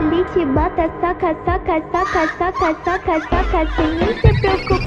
ele te bota, saca, saca, saca, saca, saca, saca, sem nem se preocupação.